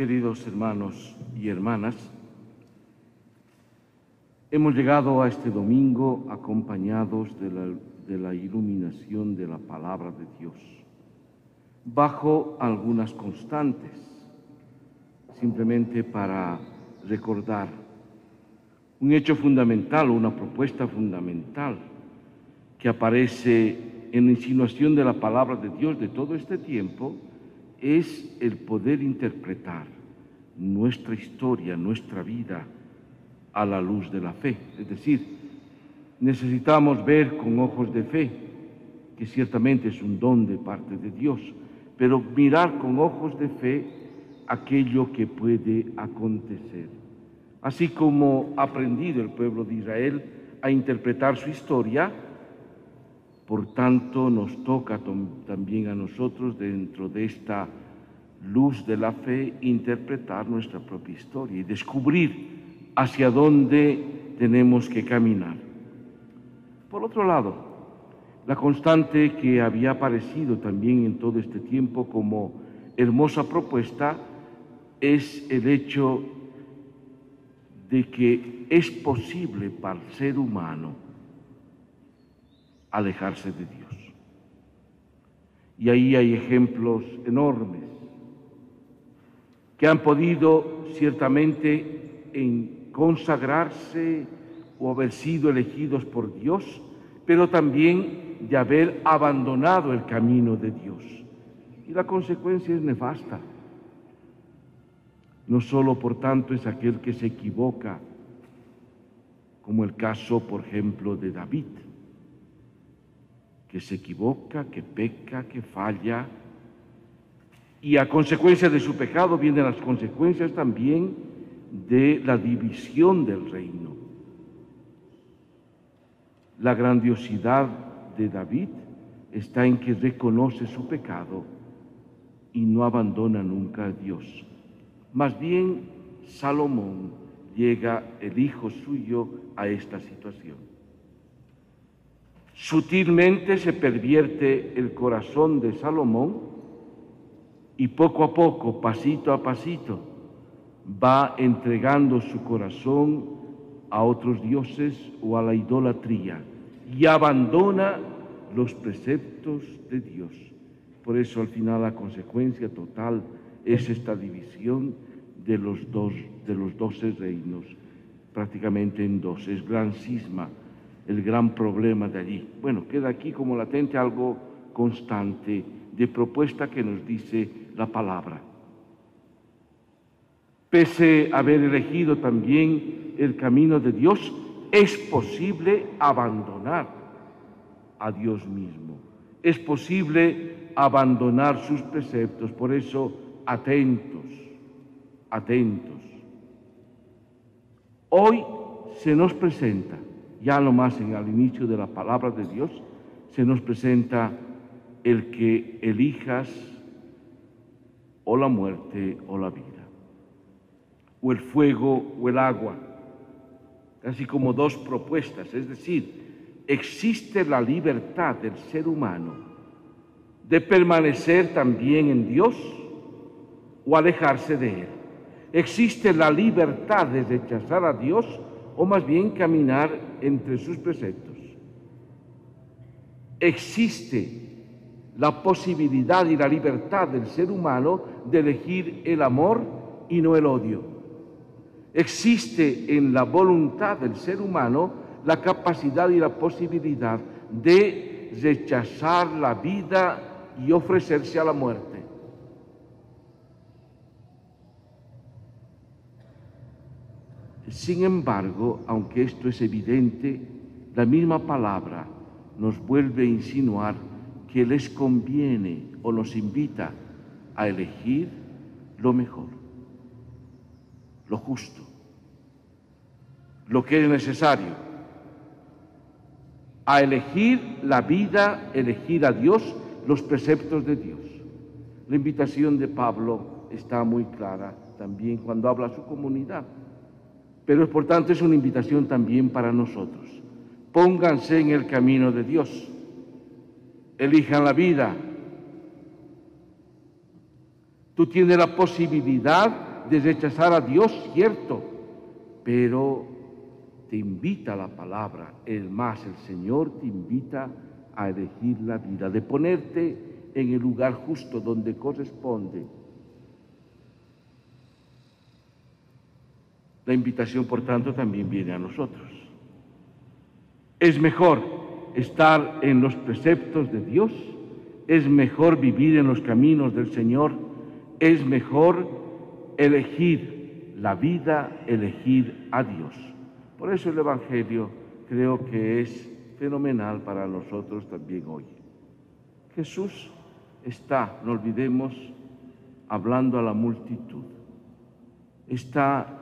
Queridos hermanos y hermanas, hemos llegado a este domingo acompañados de la, iluminación de la palabra de Dios, bajo algunas constantes, simplemente para recordar un hecho fundamental, una propuesta fundamental que aparece en la insinuación de la palabra de Dios de todo este tiempo, es el poder interpretar nuestra historia, nuestra vida a la luz de la fe. Es decir, necesitamos ver con ojos de fe, que ciertamente es un don de parte de Dios, pero mirar con ojos de fe aquello que puede acontecer. Así como ha aprendido el pueblo de Israel a interpretar su historia, por tanto, nos toca también a nosotros, dentro de esta luz de la fe, interpretar nuestra propia historia y descubrir hacia dónde tenemos que caminar. Por otro lado, la constante que había aparecido también en todo este tiempo como hermosa propuesta es el hecho de que es posible para el ser humano alejarse de Dios. Y ahí hay ejemplos enormes que han podido ciertamente en consagrarse o haber sido elegidos por Dios, pero también de haber abandonado el camino de Dios. Y la consecuencia es nefasta. No solo, por tanto, es aquel que se equivoca, como el caso, por ejemplo, de David, que se equivoca, que peca, que falla. Y a consecuencia de su pecado vienen las consecuencias también de la división del reino. La grandiosidad de David está en que reconoce su pecado y no abandona nunca a Dios. Más bien, Salomón llega, el hijo suyo, a esta situación. Sutilmente se pervierte el corazón de Salomón y poco a poco, pasito a pasito, va entregando su corazón a otros dioses o a la idolatría y abandona los preceptos de Dios. Por eso al final la consecuencia total es esta división de los dos de los doce reinos, prácticamente en dos, es gran cisma el gran problema de allí. Bueno, queda aquí como latente algo constante de propuesta que nos dice la palabra. Pese a haber elegido también el camino de Dios, es posible abandonar a Dios mismo. Es posible abandonar sus preceptos. Por eso, atentos, atentos. Hoy se nos presenta ya lo más en el inicio de la palabra de Dios, se nos presenta el que elijas o la muerte o la vida, o el fuego o el agua, casi como dos propuestas, es decir, existe la libertad del ser humano de permanecer también en Dios o alejarse de Él. Existe la libertad de rechazar a Dios o más bien caminar entre sus preceptos. Existe la posibilidad y la libertad del ser humano de elegir el amor y no el odio. Existe en la voluntad del ser humano la capacidad y la posibilidad de rechazar la vida y ofrecerse a la muerte. Sin embargo, aunque esto es evidente, la misma palabra nos vuelve a insinuar que les conviene o nos invita a elegir lo mejor, lo justo, lo que es necesario, a elegir la vida, elegir a Dios, los preceptos de Dios. La invitación de Pablo está muy clara también cuando habla a su comunidad pero por tanto es una invitación también para nosotros. Pónganse en el camino de Dios, elijan la vida. Tú tienes la posibilidad de rechazar a Dios, cierto, pero te invita la palabra, el más, el Señor te invita a elegir la vida, de ponerte en el lugar justo donde corresponde. La invitación, por tanto, también viene a nosotros. Es mejor estar en los preceptos de Dios, es mejor vivir en los caminos del Señor, es mejor elegir la vida, elegir a Dios. Por eso el Evangelio creo que es fenomenal para nosotros también hoy. Jesús está, no olvidemos, hablando a la multitud. Está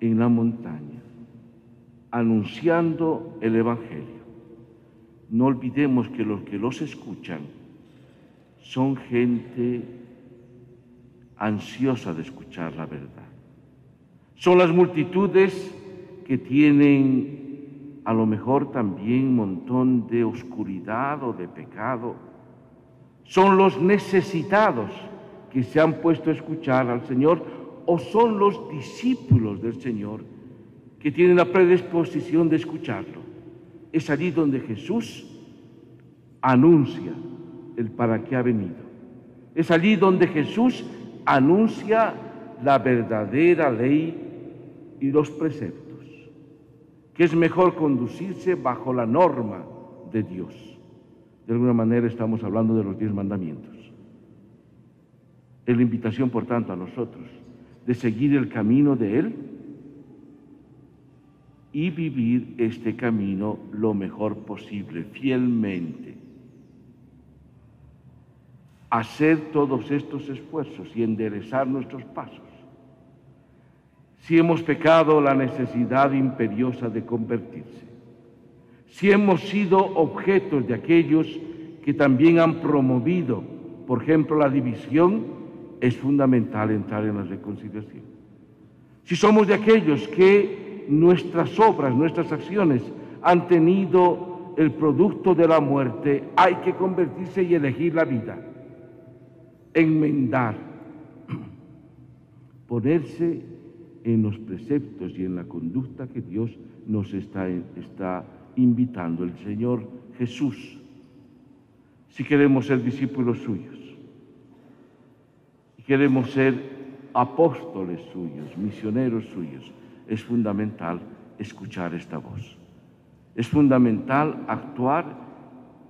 en la montaña, anunciando el Evangelio. No olvidemos que los que los escuchan son gente ansiosa de escuchar la verdad. Son las multitudes que tienen a lo mejor también un montón de oscuridad o de pecado. Son los necesitados que se han puesto a escuchar al Señor o son los discípulos del Señor que tienen la predisposición de escucharlo. Es allí donde Jesús anuncia el para qué ha venido. Es allí donde Jesús anuncia la verdadera ley y los preceptos, que es mejor conducirse bajo la norma de Dios. De alguna manera estamos hablando de los diez mandamientos. Es la invitación, por tanto, a nosotros de seguir el camino de Él y vivir este camino lo mejor posible, fielmente. Hacer todos estos esfuerzos y enderezar nuestros pasos. Si hemos pecado, la necesidad imperiosa de convertirse. Si hemos sido objetos de aquellos que también han promovido, por ejemplo, la división, es fundamental entrar en la reconciliación. Si somos de aquellos que nuestras obras, nuestras acciones han tenido el producto de la muerte, hay que convertirse y elegir la vida, enmendar, ponerse en los preceptos y en la conducta que Dios nos está, invitando, el Señor Jesús, si queremos ser discípulos suyos queremos ser apóstoles suyos, misioneros suyos, es fundamental escuchar esta voz. Es fundamental actuar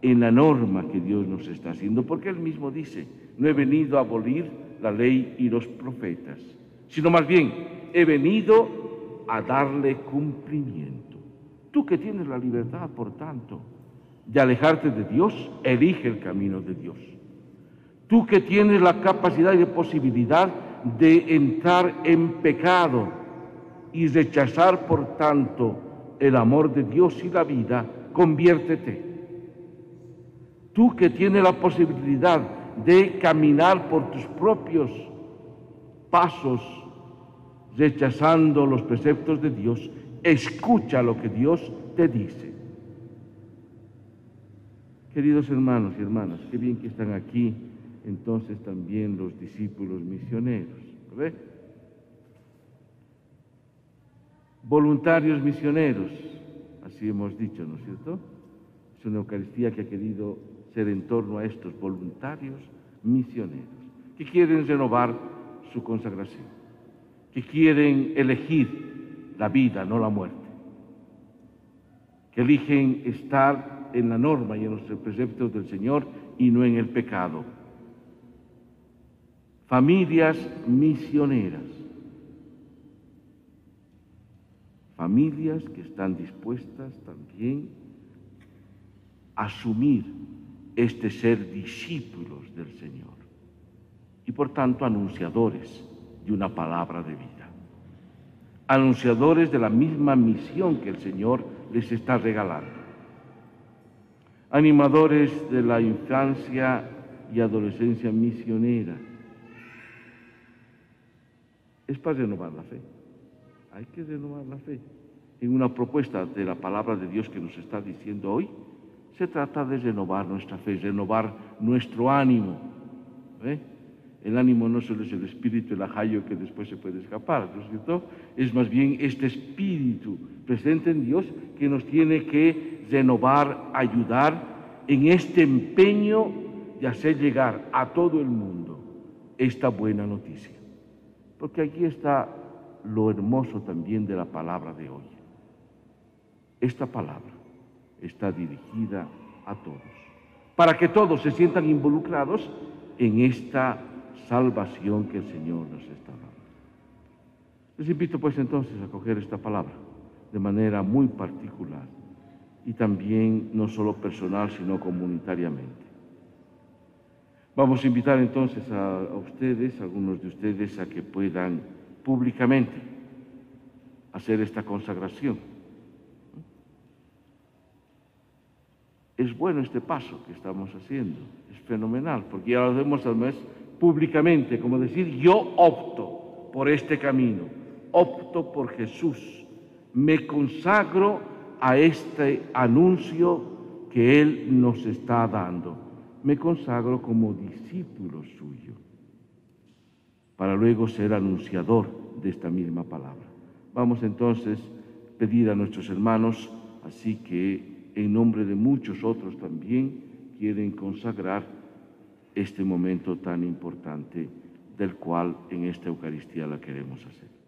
en la norma que Dios nos está haciendo, porque Él mismo dice, no he venido a abolir la ley y los profetas, sino más bien he venido a darle cumplimiento. Tú que tienes la libertad, por tanto, de alejarte de Dios, elige el camino de Dios. Tú que tienes la capacidad y posibilidad de entrar en pecado y rechazar, por tanto, el amor de Dios y la vida, conviértete. Tú que tienes la posibilidad de caminar por tus propios pasos, rechazando los preceptos de Dios, escucha lo que Dios te dice. Queridos hermanos y hermanas, qué bien que están aquí entonces también los discípulos misioneros. ¿Ve? Voluntarios misioneros, así hemos dicho, ¿no es cierto? Es una Eucaristía que ha querido ser en torno a estos voluntarios misioneros, que quieren renovar su consagración, que quieren elegir la vida, no la muerte, que eligen estar en la norma y en los preceptos del Señor y no en el pecado familias misioneras, familias que están dispuestas también a asumir este ser discípulos del Señor y por tanto anunciadores de una palabra de vida, anunciadores de la misma misión que el Señor les está regalando, animadores de la infancia y adolescencia misionera, es para renovar la fe. Hay que renovar la fe. En una propuesta de la palabra de Dios que nos está diciendo hoy, se trata de renovar nuestra fe, renovar nuestro ánimo. ¿eh? El ánimo no solo es el espíritu, el ajayo que después se puede escapar, ¿no es cierto? Es más bien este espíritu presente en Dios que nos tiene que renovar, ayudar en este empeño de hacer llegar a todo el mundo esta buena noticia. Porque aquí está lo hermoso también de la palabra de hoy. Esta palabra está dirigida a todos, para que todos se sientan involucrados en esta salvación que el Señor nos está dando. Les invito pues entonces a coger esta palabra de manera muy particular y también no solo personal, sino comunitariamente. Vamos a invitar entonces a, ustedes, a algunos de ustedes, a que puedan públicamente hacer esta consagración. Es bueno este paso que estamos haciendo, es fenomenal, porque ya lo hacemos mes públicamente, como decir, yo opto por este camino, opto por Jesús, me consagro a este anuncio que Él nos está dando, me consagro como discípulo suyo, para luego ser anunciador de esta misma palabra. Vamos entonces a pedir a nuestros hermanos, así que en nombre de muchos otros también quieren consagrar este momento tan importante del cual en esta Eucaristía la queremos hacer.